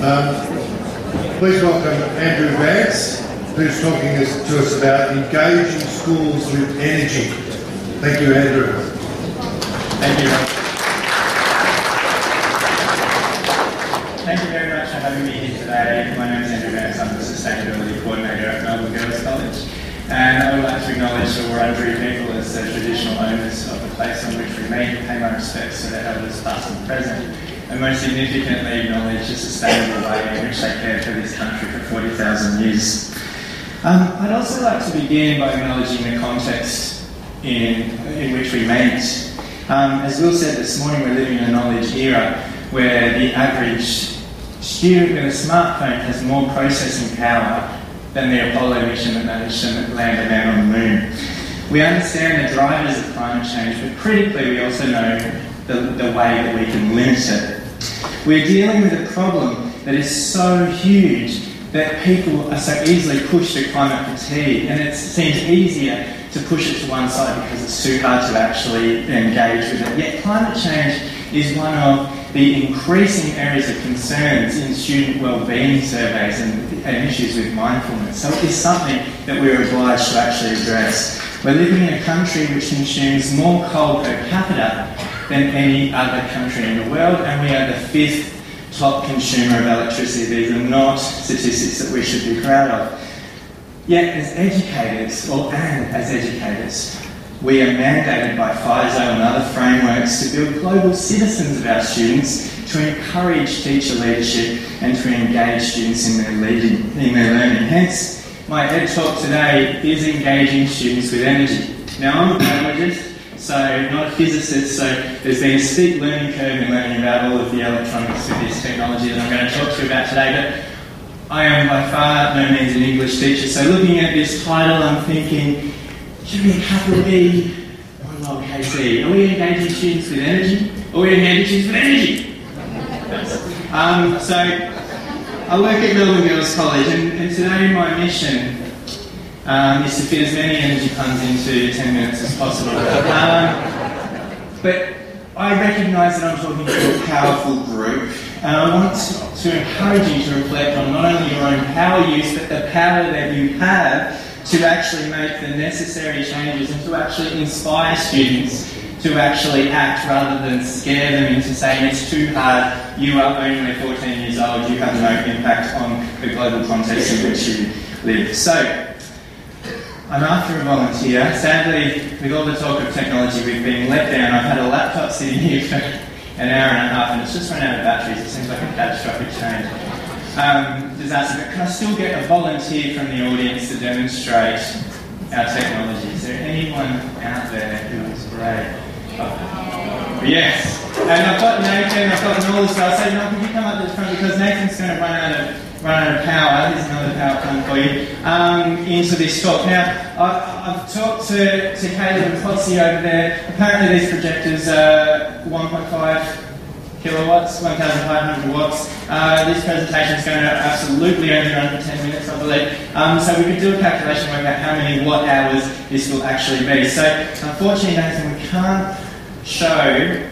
Um, please welcome Andrew Vance, who's talking to us about engaging schools with energy. Thank you, Andrew. Thank you. Thank you very much for having me here today. My name is Andrew Vance. I'm the Sustainability Coordinator at Melbourne Girls College. And I would like to acknowledge the Wurundjeri people as the traditional owners of the place on which we meet, pay my respects to their elders past and present, and most significantly acknowledge the sustainable way in which they cared for this country for 40,000 years. Um, I'd also like to begin by acknowledging the context in, in which we meet. Um, as Will said this morning, we're living in a knowledge era where the average student with a smartphone has more processing power than the Apollo mission that managed to land a man on the moon. We understand the drivers of climate change, but critically we also know the, the way that we can limit it. We're dealing with a problem that is so huge that people are so easily pushed to climate fatigue, and it seems easier to push it to one side because it's too hard to actually engage with it. Yet climate change is one of the increasing areas of concerns in student well-being surveys and, and, issues with mindfulness. So it is something that we're obliged to actually address. We're living in a country which consumes more coal per capita than any other country in the world, and we are the fifth top consumer of electricity. These are not statistics that we should be proud of. Yet, as educators, or and as educators, we are mandated by FISO and other frameworks to build global citizens of our students, to encourage teacher leadership and to engage students in their, leading, in their learning. Hence, my ed talk today is engaging students with energy. Now, I'm a biologist, so not a physicist, so there's been a steep learning curve in learning about all of the electronics of this technology that I'm going to talk to you about today, but I am by far no means an English teacher, so looking at this title, I'm thinking, should be a capital E or a lowercase e? Are we engaging students with energy? Are we engaging students with energy? Um, so, I work at Melbourne Girls College, and, and today my mission um, is to fit as many energy puns into 10 minutes as possible. Um, but I recognise that I'm talking to a powerful group, and I want to encourage you to reflect on not only your own power use, but the power that you have to actually make the necessary changes and to actually inspire students to actually act rather than scare them into saying it's too hard, you are only 14 years old, you have no impact on the global context in which you live. So, I'm after a volunteer. Sadly, with all the talk of technology, we've been let down. I've had a laptop sitting here for an hour and a half and it's just run out of batteries. It seems like a catastrophic change um, disaster, but can I still get a volunteer from the audience to demonstrate our technology? Is there anyone out there who is brave? Oh. Yes. And I've got Nathan, I've got Noel as well. So, Noel, can you come because Nathan's going to run out of run out of power. Here's another power point for you um, into this talk. Now, I, have talked to, to Caleb and Potsy over there. Apparently, these projectors are 1.5 kilowatts, 1,500 watts. Uh, this presentation is going to absolutely only run for 10 minutes, I believe. Um, so we could do a calculation work out how many watt hours this will actually be. So unfortunately, Nathan, we can't show,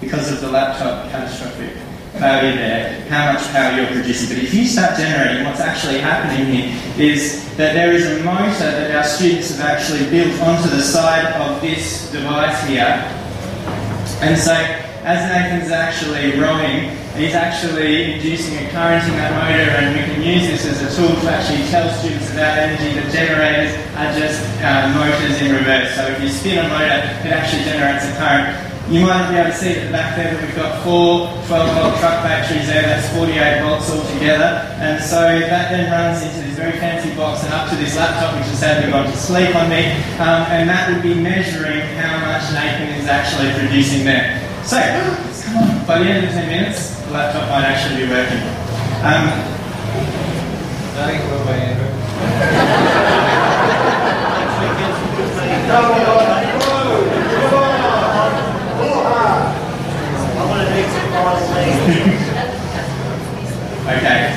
because of the laptop catastrophic failure there, how much power you're producing. But if you start generating, what's actually happening here is that there is a motor that our students have actually built onto the side of this device here. And so as Nathan's actually rowing, he's actually inducing a current in that motor, and we can use this as a tool to actually tell students about energy. The generators are just uh, motors in reverse. So if you spin a motor, it actually generates a current. You might not be able to see at the back there, but we've got four 12 volt truck batteries there, that's 48 volts altogether. And so that then runs into this very fancy box and up to this laptop, which has sadly gone to sleep on me. Um, and that would be measuring how much Nathan is actually producing there. So, come on, by the end of 10 minutes, the laptop might actually be working. Um, I okay.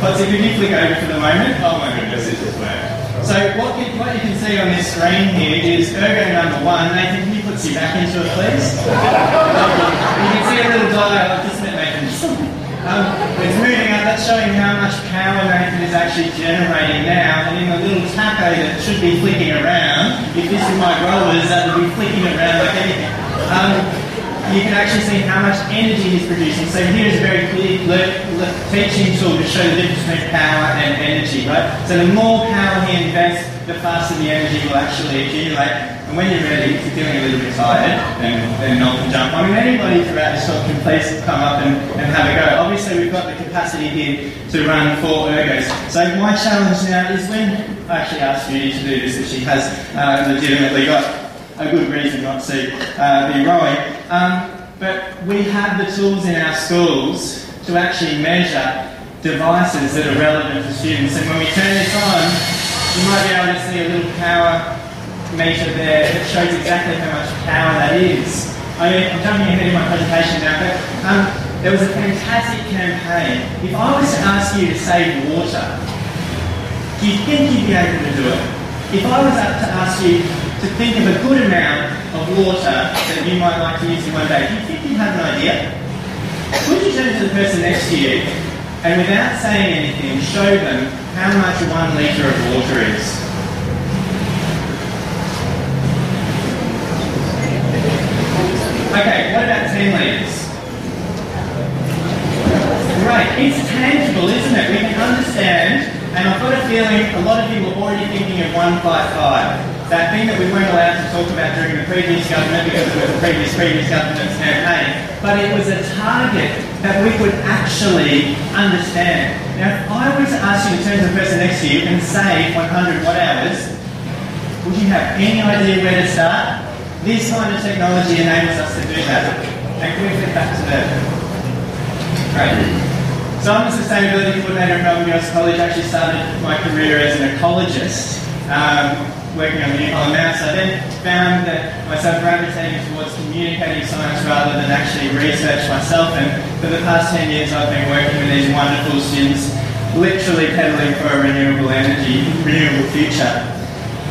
But if you flick over for the moment, oh my goodness, it just worked. So what you, what you can see on this screen here is ergo number one. Nathan, can you put you back into it, please? you can see a little dial. I've just met Nathan. Um, it's moving up. That's showing how much power Nathan is actually generating now, and in the little tacho that should be flicking around, if this is my growers, that would be flicking around like anything. Um, you can actually see how much energy he's producing. So here's a very clear le- le- teaching tool to show the difference between power and energy, right? So the more power he invests, the faster the energy will actually accumulate. And when you're ready, if you're feeling a little bit tired, then, then Noel can jump. I mean, anybody throughout this talk can please come up and, and have a go. Obviously, we've got the capacity here to run four ergos. So my challenge now is when I actually asked Judy to do this, if she has uh, legitimately got a good reason not to uh, be rowing. Um, but we have the tools in our schools to actually measure devices that are relevant to students. And when we turn this on, you might be able to see a little power meter there that shows exactly how much power that is. I I'm jumping ahead in my presentation now, but um, there was a fantastic campaign. If I was to ask you to save water, do you think you'd be able to do it? If I was to ask you to think of a good amount of water that you might like to use in one day. Do you think you have an idea? Would you turn to the person next to you and without saying anything, show them how much one litre of water is? Okay, what about 10 litres? Great, it's tangible, isn't it? We can understand, and I've got a feeling a lot of you are already thinking of 155 that thing that we weren't allowed to talk about during the previous government because it was the previous previous government's campaign, but it was a target that we could actually understand. Now, if I were to ask you to turn to the person next to you and save 100 watt hours, would you have any idea where to start? This kind of technology enables us to do that. And can we flip back to the... Great. So I'm a sustainability coordinator at Melbourne Girls College. I actually started my career as an ecologist. Um, working on the on maths, I then found that myself gravitating towards communicating science rather than actually research myself. And for the past 10 years, I've been working with these wonderful students, literally pedaling for a renewable energy, renewable future.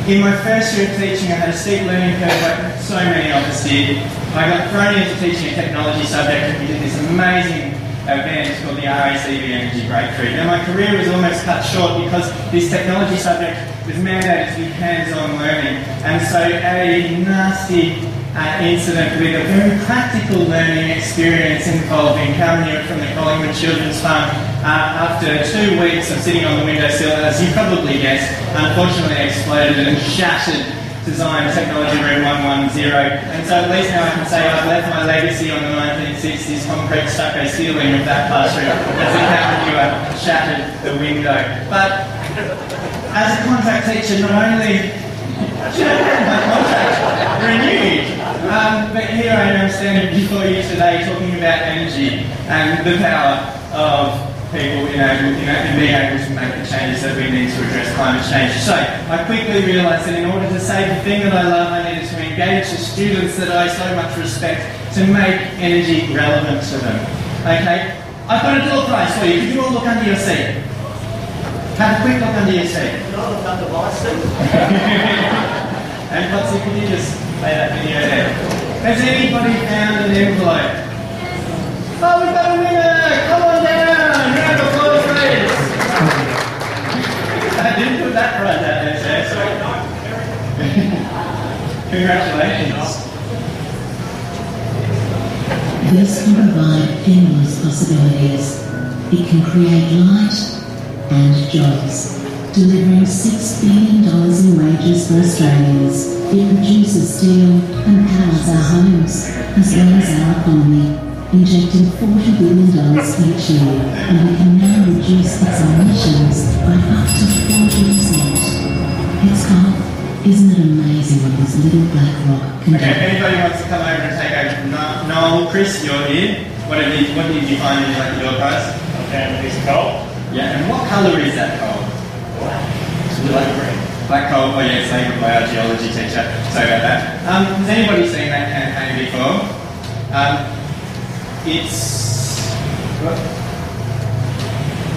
In my first year of teaching, I had a steep learning curve like so many of us did. I got thrown into teaching a technology subject and we did this amazing event called the RACV Energy Breakthrough. Now my career was almost cut short because this technology subject was mandated to be hands-on learning. And so a nasty uh, incident with a very practical learning experience involving Cal from the Collingwood Children's Fund uh, after two weeks of sitting on the windowsill, as you probably guessed, unfortunately exploded and shattered design technology room 110 and so at least now I can say I've left my legacy on the 1960s concrete stucco ceiling of that classroom as the camera shattered the window. But as a contract teacher not only should I have my contract renewed um, but here I am standing before you today talking about energy and the power of people in, able, in, in being able to make the changes that we need to address climate change. So I quickly realised that in order to save the thing that I love, I needed to engage the students that I so much respect to make energy relevant to them. Okay? I've got a door prize for you. Could you all look under your seat? Have a quick look under your seat. Can I look under my seat? and Potsy, could you just play that video there? Has anybody found an envelope? Oh, we've got a winner! Come on down! Congratulations. This can provide endless possibilities. It can create light and jobs, delivering $6 billion in wages for Australians. It produces steel and powers our homes, as well as our economy, injecting $40 billion each year, and we can now reduce its emissions by up to 40%. It's called isn't it amazing what this little black rock can Okay, if do? anybody wants to come over and take over from No- Chris, you're here. What did you, what did you find in like your prize? Okay, a piece coal. Yeah, and what colour is that coal? Black green. Black coal, oh yeah, same by our geology teacher. Sorry about that. Um, has anybody seen that campaign before? Um, it's...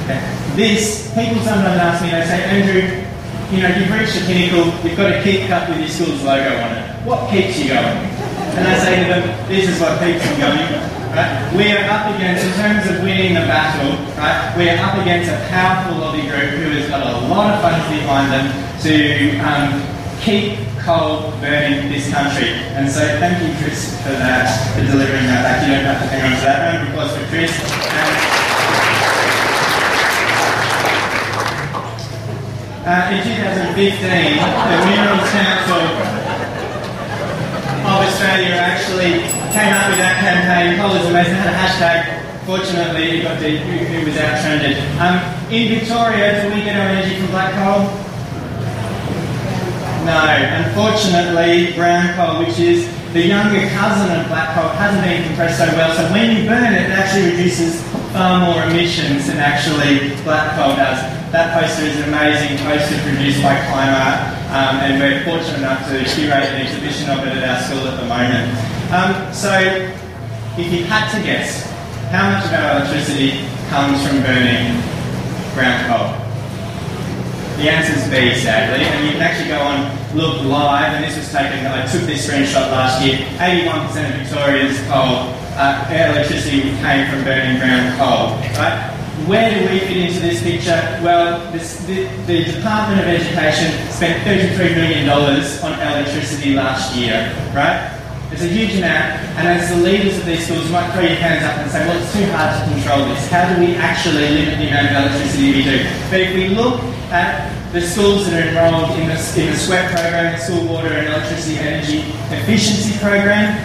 Okay. This, people sometimes ask me, they say, Andrew, you know, you've reached the pinnacle, you've got a kit cut with your school's logo on it. What keeps you going? and I say to them, this is what keeps them going. Right? We are up against, in terms of winning the battle, right? We are up against a powerful lobby group who has got a lot of funds behind them to um, keep coal burning this country. And so thank you, Chris, for that, for delivering that back. You don't have to hang on to that. Round of applause for Chris. And, Uh, in 2015, the Minerals Council of Australia actually came up with that campaign. Coal is amazing. Had a hashtag. Fortunately, it got the, it was out trended. Um, in Victoria, do we get our energy from black coal? No. Unfortunately, brown coal, which is the younger cousin of black coal, hasn't been compressed so well. So when you burn it, it actually reduces far more emissions than actually black coal does. That poster is an amazing poster produced by Clima, um, and we're fortunate enough to curate an exhibition of it at our school at the moment. Um, so, if you had to guess, how much of our electricity comes from burning brown coal? The answer is B, sadly, and you can actually go on look live, and this was taken, I took this screenshot last year, 81% of Victoria's coal, uh, electricity came from burning brown coal, right? Where do we fit into this picture? Well, this, the, the, Department of Education spent $33 million on electricity last year, right? It's a huge amount, and as the leaders of these schools, you might throw your hands up and say, well, it's too hard to control this. How do we actually limit the amount of electricity we do? But if we look at the schools that are enrolled in the, in the SWEP program, the School Water and Electricity Energy Efficiency program,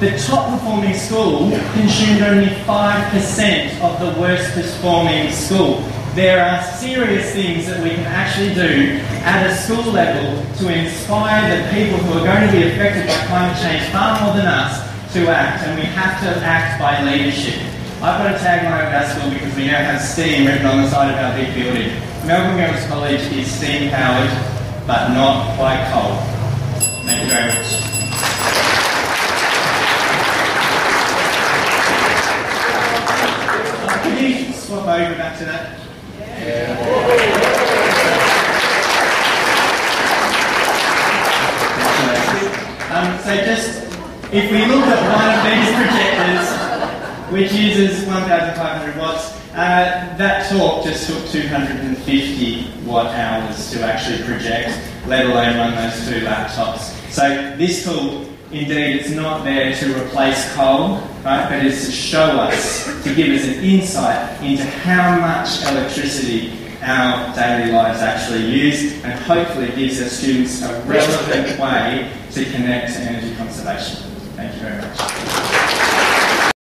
the top performing school consumed only 5% of the worst performing school. There are serious things that we can actually do at a school level to inspire the people who are going to be affected by climate change far more than us to act, and we have to act by leadership. I've got a tagline at our school because we now have STEAM written on the side of our big building. Melbourne Girls College is STEAM powered, but not by coal. Thank you very much. swap over back to that? Yeah. Um, so just, if we look at one of these projectors, which uses 1,500 watts, uh, that talk just took 250 watt hours to actually project, let alone run those two laptops. So this tool Indeed, it's not there to replace coal, right, but it's to show us, to give us an insight into how much electricity our daily lives actually use, and hopefully gives our students a relevant way to connect to energy conservation. Thank you very much.